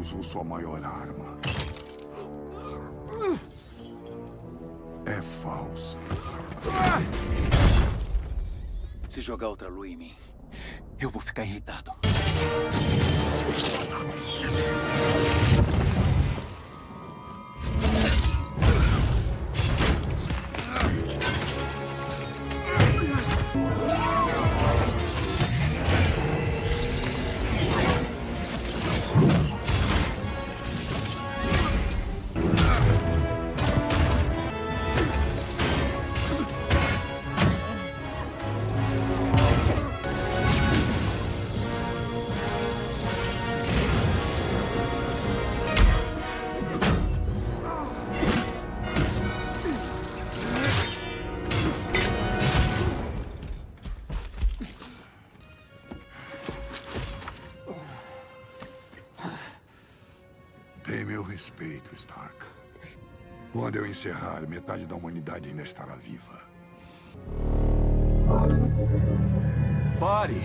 usou sua maior arma. É falsa. Se jogar outra lua em mim, eu vou ficar irritado. Meu respeito, Stark. Quando eu encerrar, metade da humanidade ainda estará viva. Pare!